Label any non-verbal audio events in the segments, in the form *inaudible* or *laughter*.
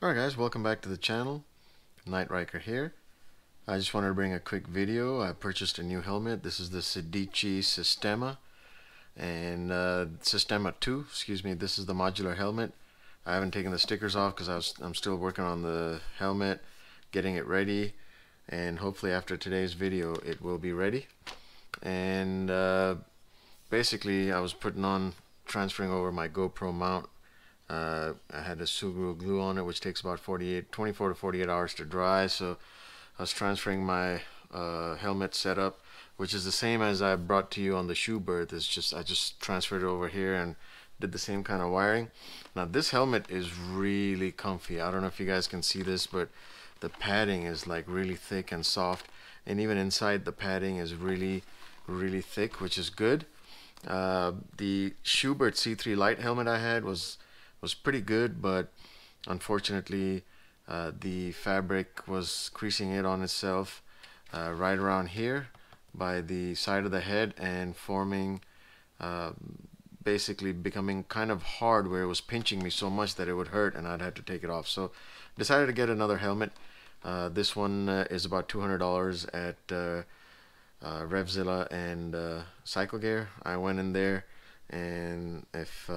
Alright guys, welcome back to the channel. Night Riker here. I just wanted to bring a quick video. I purchased a new helmet. This is the Sedici Sistema and uh, Sistema 2, excuse me. This is the modular helmet. I haven't taken the stickers off because I'm still working on the helmet, getting it ready, and hopefully after today's video it will be ready. And uh, basically I was putting on, transferring over my GoPro mount uh, I had a Sugru glue on it, which takes about 48, 24 to 48 hours to dry. So I was transferring my uh, helmet setup, which is the same as I brought to you on the Schuberth. It's just I just transferred it over here and did the same kind of wiring. Now this helmet is really comfy. I don't know if you guys can see this, but the padding is like really thick and soft, and even inside the padding is really, really thick, which is good. Uh, the Schuberth C3 Light helmet I had was was pretty good, but unfortunately uh, the fabric was creasing it on itself uh, right around here by the side of the head and forming uh, basically becoming kind of hard where it was pinching me so much that it would hurt and I'd have to take it off. So decided to get another helmet. Uh, this one uh, is about $200 at uh, Revzilla and Cycle Gear I went in there and if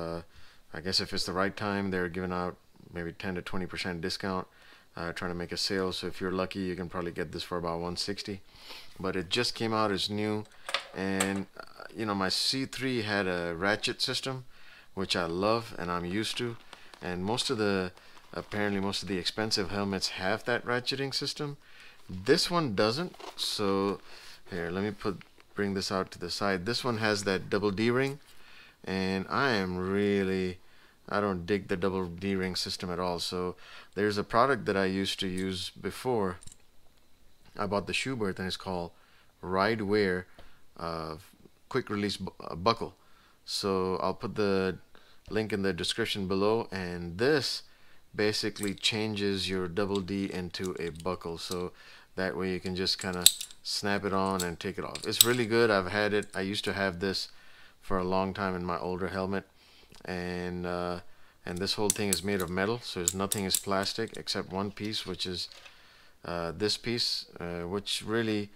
I guess if it's the right time, they're giving out maybe 10 to 20% discount, uh, trying to make a sale. So if you're lucky, you can probably get this for about 160. But it just came out as new, and uh, you know my C3 had a ratchet system, which I love and I'm used to, and most of the apparently most of the expensive helmets have that ratcheting system. This one doesn't. So here, let me put bring this out to the side. This one has that double D ring and I am really I don't dig the double D-ring system at all. So there's a product that I used to use before. I bought the Schuberth and it's called RydeWear uh, quick release bu uh, buckle. So I'll put the link in the description below and this basically changes your double D into a buckle. So that way you can just kind of snap it on and take it off. It's really good. I've had it. I used to have this for a long time in my older helmet. And uh, and this whole thing is made of metal so there's nothing is plastic except one piece which is uh, this piece uh, which really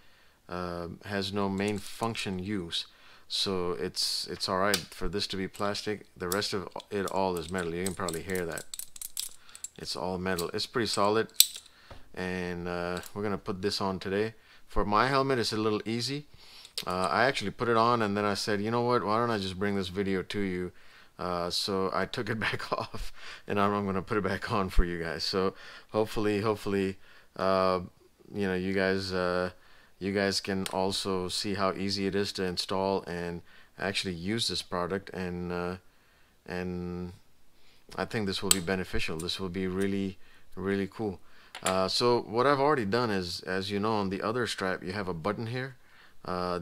uh, has no main function use. So it's it's alright for this to be plastic. The rest of it all is metal. You can probably hear that. It's all metal. It's pretty solid. And uh, we're gonna put this on today. For my helmet it's a little easy. Uh, I actually put it on and then I said, you know what, why don't I just bring this video to you? Uh, so I took it *laughs* back off and I'm, I'm going to put it back on for you guys. So hopefully, hopefully, uh, you know, you guys, uh, you guys can also see how easy it is to install and actually use this product and, uh, and I think this will be beneficial. This will be really, really cool. Uh, so what I've already done is, as you know, on the other strap, you have a button here uh,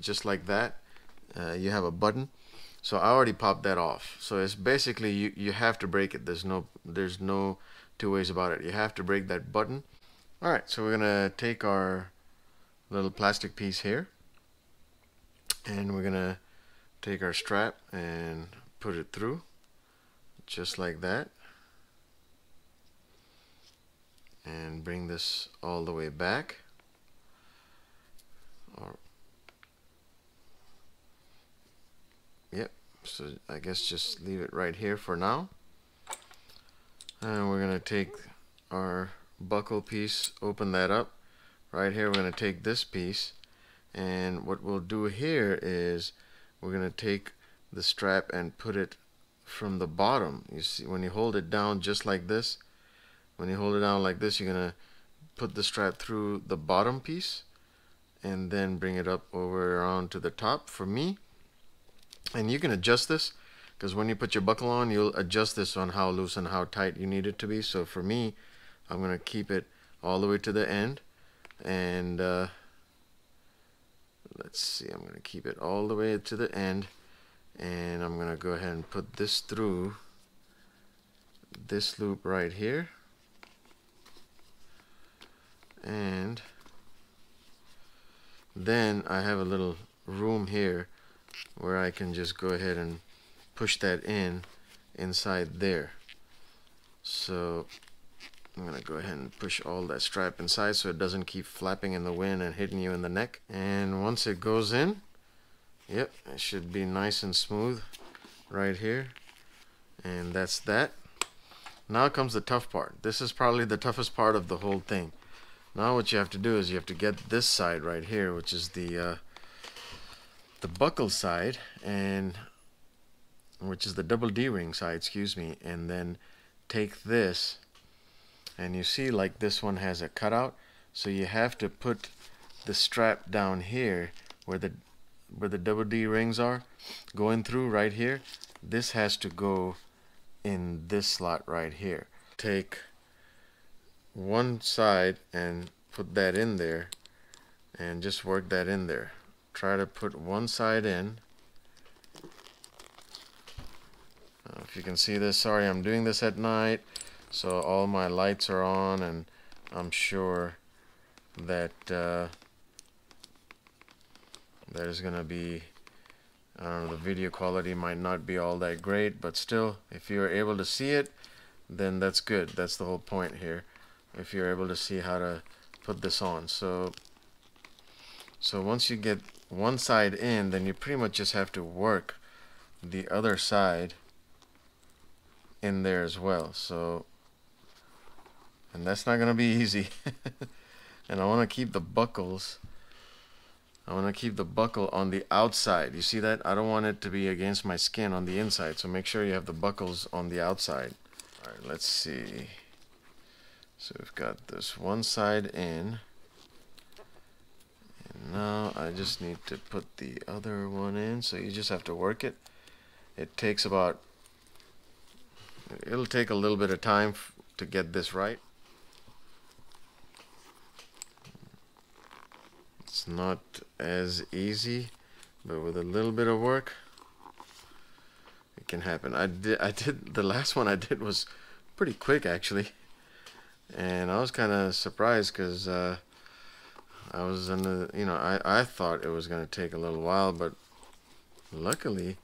just like that you have a button so I already popped that off. So it's basically you you have to break it. There's no there's no two ways about it. You have to break that button. Alright so we're gonna take our little plastic piece here and we're gonna take our strap and put it through just like that and bring this all the way back. Or Yep, so I guess just leave it right here for now. And we're going to take our buckle piece, open that up. Right here we're going to take this piece and what we'll do here is we're going to take the strap and put it from the bottom. You see when you hold it down just like this, when you hold it down like this you're going to put the strap through the bottom piece and then bring it up over around to the top. For me, and you can adjust this because when you put your buckle on you'll adjust this on how loose and how tight you need it to be. So for me I'm gonna keep it all the way to the end. And uh, let's see I'm gonna keep it all the way to the end. And I'm gonna go ahead and put this through this loop right here. And then I have a little room here where I can just go ahead and push that in inside there. So I'm gonna go ahead and push all that stripe inside so it doesn't keep flapping in the wind and hitting you in the neck. And once it goes in yep it should be nice and smooth right here. And that's that. Now comes the tough part. This is probably the toughest part of the whole thing. Now what you have to do is you have to get this side right here which is the uh, the buckle side and which is the double D-ring side excuse me and then take this and you see like this one has a cutout so you have to put the strap down here where the where the double D rings are going through right here. This has to go in this slot right here. Take one side and put that in there and just work that in there try to put one side in. If you can see this sorry I'm doing this at night so all my lights are on and I'm sure that uh, there's gonna be I don't know the video quality might not be all that great but still if you're able to see it then that's good. That's the whole point here if you're able to see how to put this on. So so once you get one side in then you pretty much just have to work the other side in there as well. So and that's not gonna be *laughs* easy. And I want to keep the buckles. I want to keep the buckle on the outside. You see that? I don't want it to be against my skin on the inside so make sure you have the buckles on the outside. Alright let's see. So we've got this one side in now I just need to put the other one in so you just have to work it it takes about it'll take a little bit of time to get this right It's not as easy, but with a little bit of work, it can happen. I did, I did, the last one I did was pretty quick actually. And I was kind of surprised because uh, I was in the, you know, I, I thought it was going to take a little while, but luckily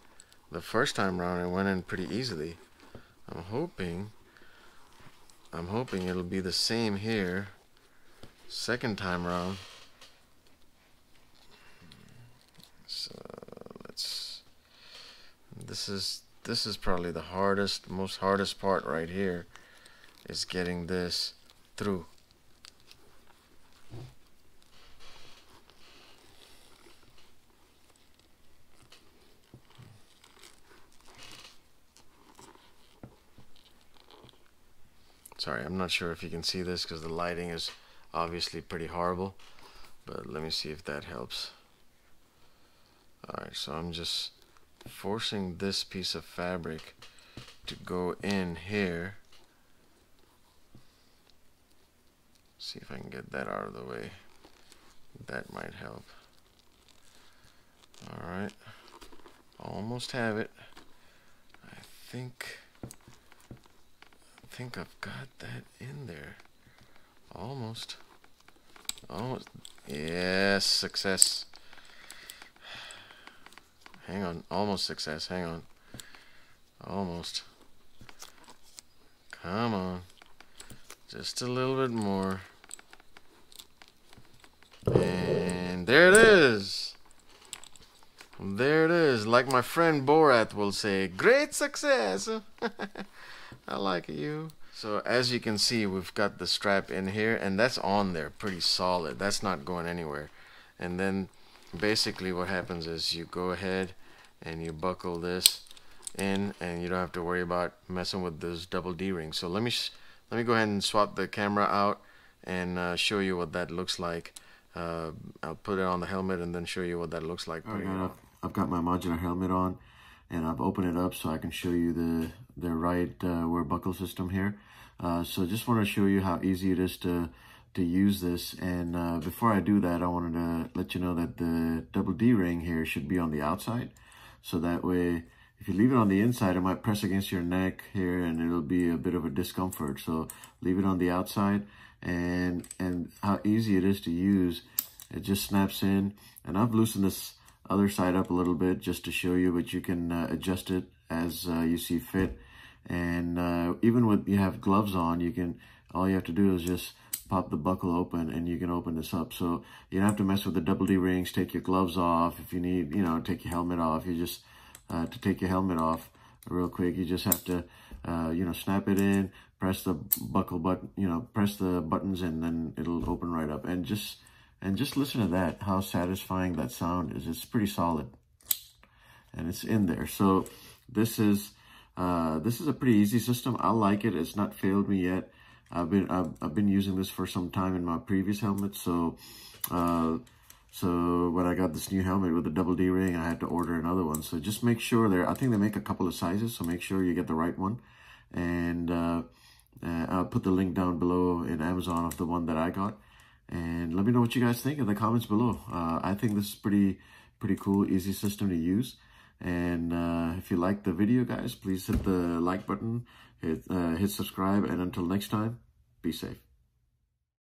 the first time around it went in pretty easily. I'm hoping, I'm hoping it'll be the same here second time around. So let's. This is this is probably the hardest most hardest part right here is getting this through sorry I'm not sure if you can see this because the lighting is obviously pretty horrible but let me see if that helps alright so I'm just forcing this piece of fabric to go in here. See if I can get that out of the way. That might help. Alright. Almost have it. I think think I've got that in there. Almost. Almost. Yes, success. Hang on. Almost success. Hang on. Almost. Come on. Just a little bit more. And there it is. There it is. Like my friend Borat will say, great success. *laughs* I like you. So as you can see, we've got the strap in here and that's on there pretty solid. That's not going anywhere. And then basically what happens is you go ahead and you buckle this in and you don't have to worry about messing with those double D rings so let me let me go ahead and swap the camera out and uh, show you what that looks like uh, I'll put it on the helmet and then show you what that looks like Alright, I've, I've got my modular helmet on and I've opened it up so I can show you the the Ryde uh, wear buckle system here uh, so just want to show you how easy it is to to use this and uh, before I do that I wanted to let you know that the double D ring here should be on the outside so that way, if you leave it on the inside, it might press against your neck here and it'll be a bit of a discomfort. So leave it on the outside and, and how easy it is to use. It just snaps in and I've loosened this other side up a little bit just to show you, but you can uh, adjust it as uh, you see fit. And uh, even when you have gloves on, you can all you have to do is just pop the buckle open and you can open this up. So you don't have to mess with the double D rings, take your gloves off. If you need, you know, take your helmet off, you just, uh, to take your helmet off real quick, you just have to, uh, you know, snap it in, press the buckle button, you know, press the buttons and then it'll open right up. And just, and just listen to that, how satisfying that sound is. It's pretty solid and it's in there. So this is, uh, this is a pretty easy system. I like it. It's not failed me yet. I've been I've, I've been using this for some time in my previous helmet. So uh, so when I got this new helmet with the double D ring, I had to order another one. So just make sure there. I think they make a couple of sizes, so make sure you get the right one. And uh, uh, I'll put the link down below in Amazon of the one that I got. And let me know what you guys think in the comments below. Uh, I think this is pretty pretty cool, easy system to use. And uh, if you like the video, guys, please hit the like button, hit, uh, hit subscribe, and until next time, be safe.